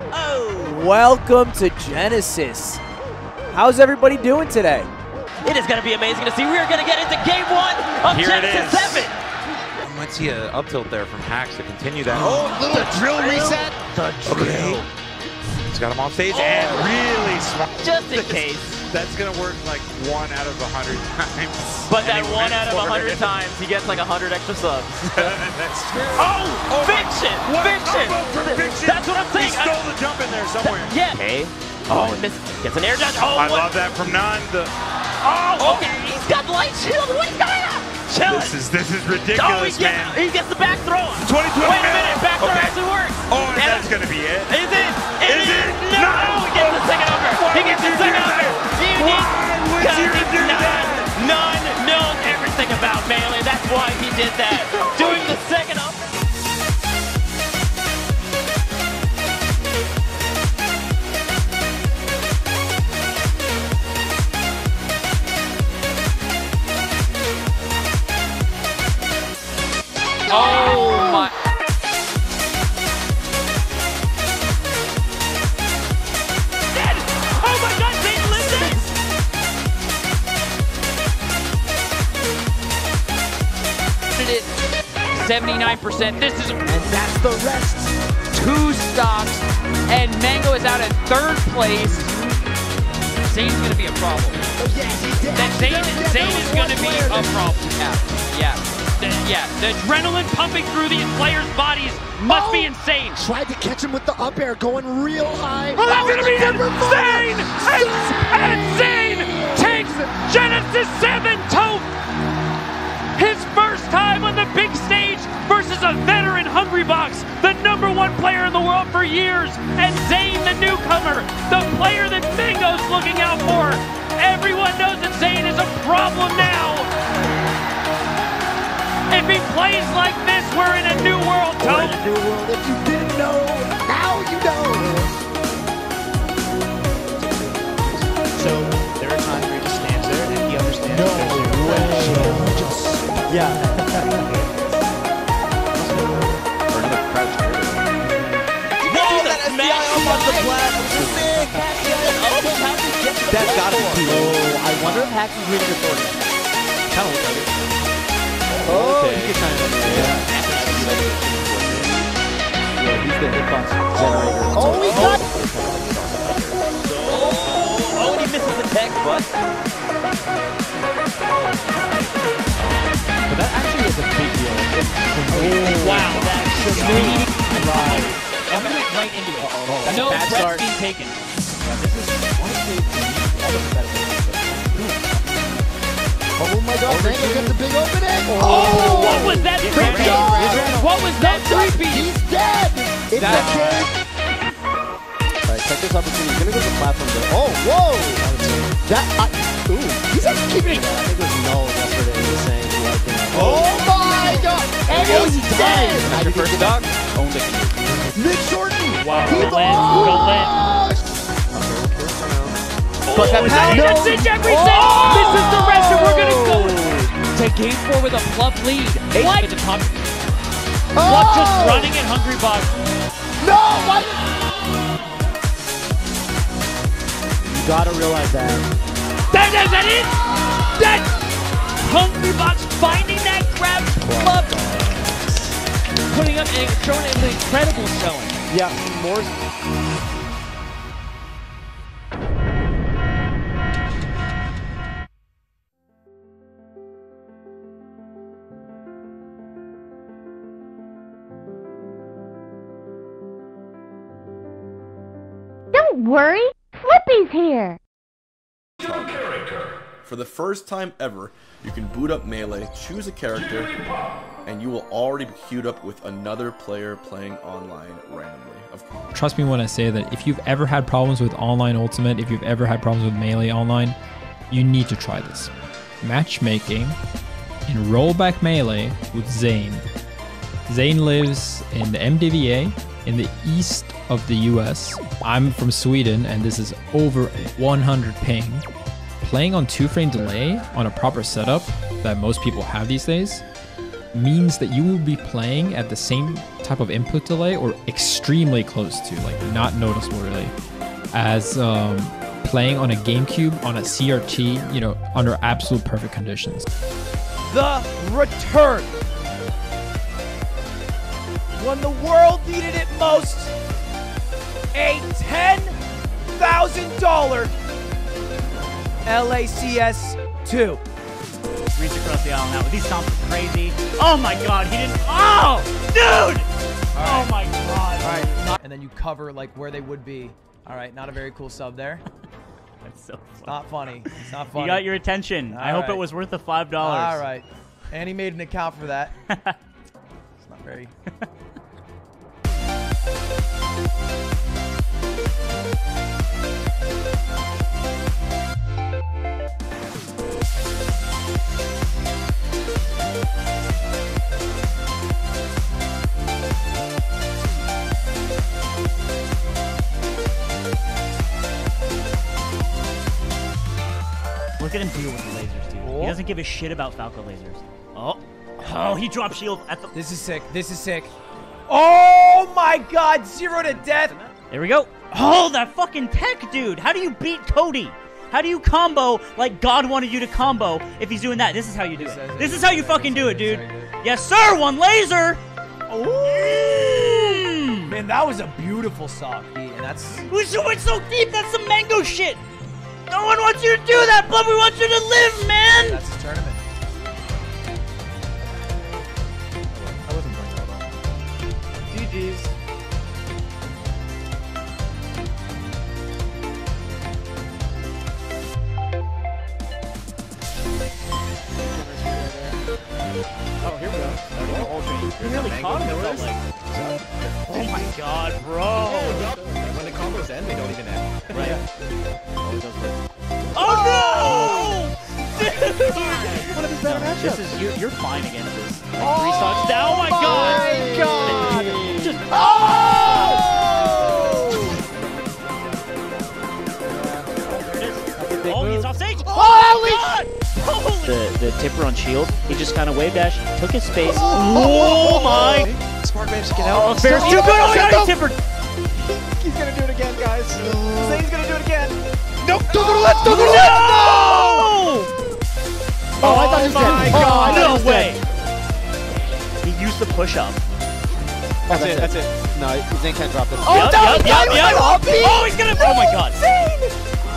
Oh! Welcome to Genesis. How's everybody doing today? It is going to be amazing to see. We are going to get into game one of Here it Genesis is. 7. Might see a up tilt there from Hax to continue that. Oh, little drill reset. the drill. He's got him off stage and oh. really smart. Just in case. That's gonna work like one out of a hundred times. But that one out of a 100 times, he gets like a 100 extra subs. That's true. Oh! my- Fiction! What a Fiction! Fiction. That's what I'm saying. He stole the jump in there somewhere. Yeah. Okay. Oh, and this gets an air dodge. Oh, I what- love that from Nan. The, Oh, okay. He's got light shield. What's going on? Chill this it. is this is Oh, he ridiculous, gets, man. he gets the back throw. 20, 20 Wait a minute. Back throw Okay. actually works. Oh, and And- that's gonna be it. Is it? Is, Is it? it? No! No! He gets the second over. Why he gets the second do over. 79%. This is And that's the rest. two stocks, and Mango is out in third place. Zain's gonna be a problem. That Zain, Zain is gonna be a problem. Yeah, yeah, the, yeah. The adrenaline pumping through these players' bodies must be oh! insane. Tried to catch him with the up air, going real high. Oh, that's gonna be number four. insane! And, and Zain takes Genesis 7 to his first time on the big stage versus a veteran Hungrybox, the number one player in the world for years, and Zain, the newcomer, the player that Mango's looking out for. Everyone knows that Zain is a problem now. If he plays like this, we're in a new world, We're Yeah. That SDI up on the oh, That's gotta be. Oh, I wonder if Hax is reading authority. Kind of looks like it. Oh, okay. He kind of yeah. Yeah, he's the hitbox generator. oh, he oh. got. Oh, and he misses the tech, But that actually is a big deal. Wow, that's speed. Right. And we went right into it. no bad threats start. being taken. Oh my God, Mango gets a big opening. Oh, oh. what was that three. What was that three He's dead. It's That- game. Alright, check this opportunity. He's gonna go to the platform there. Oh, whoa. That. I, ooh, he's actually keeping it. I think it was Null yesterday he was saying he liked it. Oh my God. And he's dead. That's your first dog? Owned it. Nick Shorten. Wow, He lost. But that Hey, power- that's it, Jeffreyson! This is the rest, and we're gonna go to game four with a Fluff lead. What? The top. Fluff just Oh. running at Hungrybox. No. What? You gotta realize that. That that it? That showing an incredible showing. Yeah, more. Don't worry, Slippi's here. For the first time ever, you can boot up Melee, choose a character, and you will already be queued up with another player playing online randomly. Trust me when I say that if you've ever had problems with online Ultimate, if you've ever had problems with Melee Online, you need to try this. Matchmaking in Rollback Melee with Zain. Zain lives in the MDVA in the east of the US. I'm from Sweden and this is over 100 ping. Playing on two frame delay on a proper setup that most people have these days means that you will be playing at the same type of input delay or extremely close to, like not noticeable really, as um, playing on a GameCube on a CRT, you know, under absolute perfect conditions. The return. When the world needed it most, a $10,000 LACS 2. Reach across the aisle now. These stomps are crazy. Oh my god, he didn't. Oh, dude! Oh my god. All right, and then you cover like where they would be. All right, not a very cool sub there. That's so funny. It's not funny. It's not funny. You got your attention. I All hope it was worth the $5. All right. And he made an account for that. it's not very. Look at him deal with the lasers, dude. He oh. doesn't give a shit about Falco lasers. Oh. Oh, he dropped shield at the. This is sick. This is sick. Oh my god, zero to death. There we go. Oh, that fucking tech, dude. How do you beat Cody? How do you combo like God wanted you to combo if he's doing that? This is how you do it. This is how you fucking do it, dude. Yes, sir. One laser. Mm. Man, that was a beautiful sock, Pete, and that's We should went so deep. That's some mango shit. No one wants you to do that, but we want you to live, man. that's the tournament. GG's. Really caught him. like. Oh my god, bro. When the combos end, they don't even end. Right? oh no! Oh! One of his better matchups. This is you. You're fine against this. Like, three oh stocks down. Oh my god! Oh my God. Just There The the tipper on shield, he just kind of wave dash, took his space. Oh, oh, oh, oh my! Smart managed to get Oh, out. Fair's too good. Oh, my god, he tippered. He's gonna do it again, guys. Say he's gonna do it again. Nope, don't go to left, don't go to left! No! Oh, I thought he was dead. Oh, I thought No way! dead. He used the push up. That's it. That's it. No, Zain can't drop this. Oh, Yup, that yup, was yup, that was yup. my offbeat. Oh, he's gonna. Oh my god!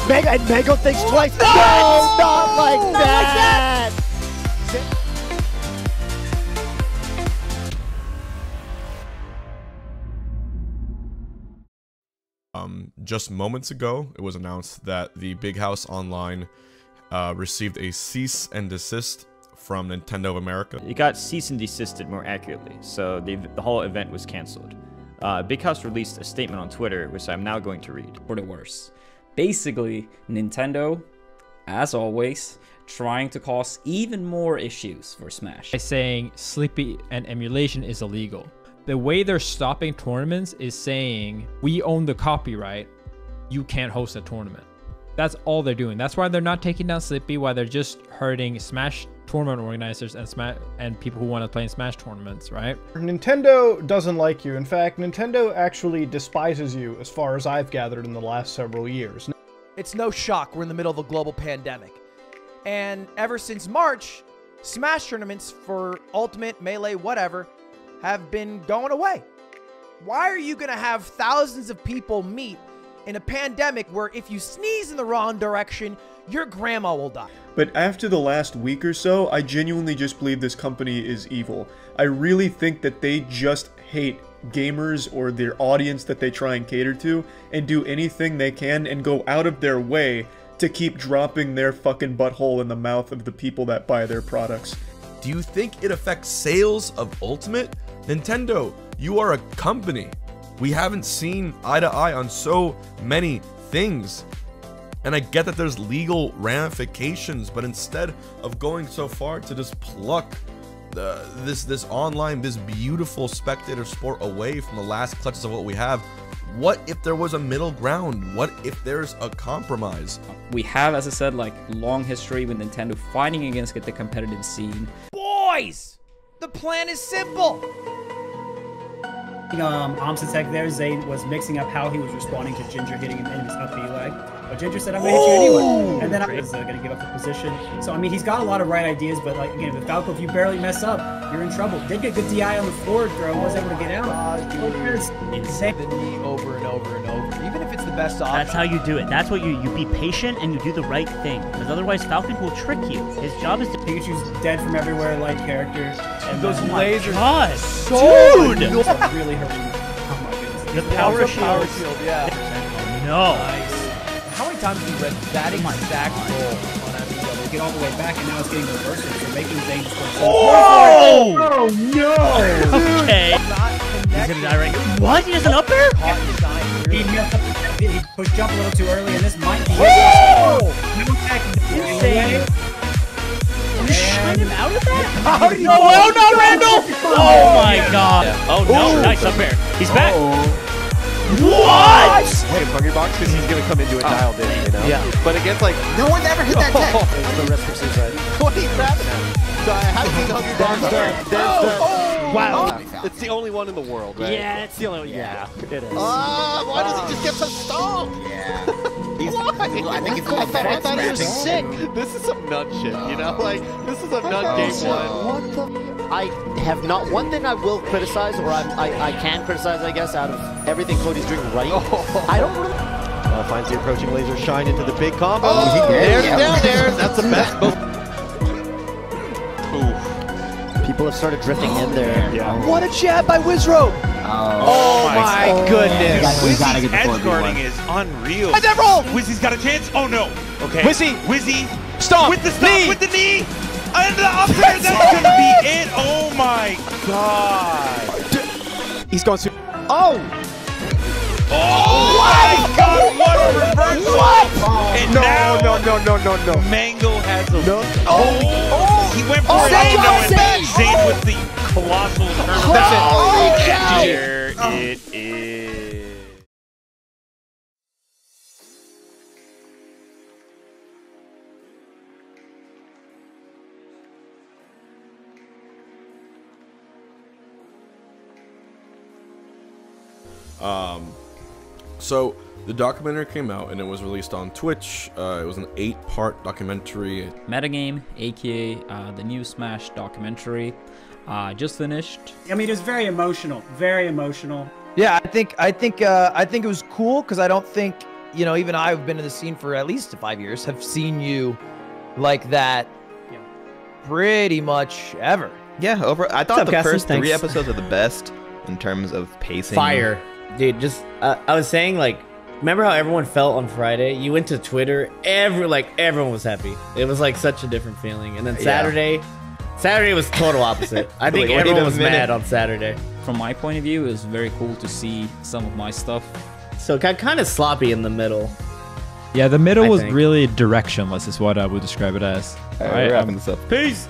Mega and Mego thinks twice. No, not like that. Um, just moments ago, it was announced that the Big House Online uh, received a cease and desist from Nintendo of America. It got cease and desisted more accurately, so the, the whole event was cancelled. Uh, Big House released a statement on Twitter, which I'm now going to read. For the worse. Basically, Nintendo, as always, trying to cause even more issues for Smash. by saying Slippi and emulation is illegal. The way they're stopping tournaments is saying we own the copyright. You can't host a tournament. That's all they're doing. That's why they're not taking down Slippi. Why they're just hurting Smash tournament organizers and Smash and people who want to play in Smash tournaments, right? Nintendo doesn't like you. In fact, Nintendo actually despises you, as far as I've gathered in the last several years. It's no shock we're in the middle of a global pandemic. And ever since March, Smash tournaments for Ultimate, Melee, whatever, have been going away. Why are you going to have thousands of people meet in a pandemic where if you sneeze in the wrong direction, your grandma will die? But after the last week or so, I genuinely just believe this company is evil. I really think that they just hate gamers or their audience that they try and cater to and do anything they can and go out of their way to keep dropping their fucking butthole in the mouth of the people that buy their products. Do you think it affects sales of Ultimate? Nintendo, you are a company. We haven't seen eye to eye on so many things. And I get that there's legal ramifications, but instead of going so far to just pluck the, this this online, this beautiful spectator sport away from the last clutches of what we have, what if there was a middle ground? What if there's a compromise? We have, as I said, like long history with Nintendo fighting against the competitive scene. Boys, the plan is simple. um, Omsatech there, Zain was mixing up how he was responding to Ginger hitting him in his up B leg. But Ginger said, I'm going to hit you anyway. And then I was uh, going to give up the position. So, I mean, he's got a lot of right ideas, but, like, again, with Falco, if you barely mess up, you're in trouble. Did get good DI on the forward throw, was able to get out. It's insane. The knee over and over and over, even if it's the best option. That's how you do it. That's what you you be patient and you do the right thing. Because otherwise, Falcon will trick you. His job is to. Pikachu's dead from everywhere, like character. And Those oh my lasers- God. Dude! That's really hurting. Oh my goodness. The power Also power shield. shield, yeah. No. Nice. How many times have read that oh exact goal on MPW? Get all the way back, and now it's getting reversed. So making Zain just go. Oh! Oh no! Okay. He's gonna die right here. What? He doesn't up there? He messed He pushed jump a little too early, and this might be. Whoa! No tech. Insane. You shot him out of that? How did oh, No, oh no, Randall! Oh, oh my god. Oh no, nice up air. He's back. What? Hey, Hungrybox, because he's going to come into it dialed in, you know? Yeah. But against, like, No one's ever hit that tech. the risk of suicide. What is that? So I haven't seen Hungrybox. There's the- there's the- wow. It's the only one in the world, right? Yeah, it's the only one. Yeah, it is. Ah, why does he just get so strong? Yeah. Why? I think it's I the thought, I fence thought he was mapping. sick. This is some nut shit, you know? Like, this is a nut game one. What the? I have not. One thing I will criticize, or I'm, I I can criticize, I guess, out of everything Cody's doing right. I don't really. Uh, finds the approaching laser shine into the big combo. Oh, there's yeah. down there. That's the best move. People have started drifting in there. Yeah. What a jab by Wizzrobe! Oh, my goodness. Wizzy's edge guarding is unreal. How'd that roll? Wizzy's got a chance. Oh no. Okay. Wizzy. Wizzy. Stop. With the stop. Knee. With the knee. And the up there. That's gonna be it. Oh my god. He's going to. Oh! Oh my god. What a reversal. What? And No, now no, no, no, no, no. Mango has a. No. Oh. He went for Oh, it. Zain, Oh, no, and Zain. Zain with the colossal turn. That's it. Oh, cow. there it is. Um, so the documentary came out and it was released on Twitch. Uh, it was an eight-part documentary. Metagame, aka uh, the new Smash documentary, uh, just finished. I mean, it was very emotional. Very emotional. Yeah, I think I think uh, I think it was cool because I don't think you know even I've been in the scene for at least five years have seen you like that pretty much ever. Yeah, over. I thought up, the Cassie? first three episodes are the best in terms of pacing. Fire, dude. Just uh, I was saying, like, remember how everyone felt on Friday? You went to Twitter, every like everyone was happy. It was like such a different feeling. And then Yeah. Saturday, Saturday was total opposite. I think Wait, wait everyone was minute. mad on Saturday. From my point of view, it was very cool to see some of my stuff. So it got kind of sloppy in the middle. Yeah, the middle I was think. really directionless, is what I would describe it as. All right, we're um, wrapping this up. Peace.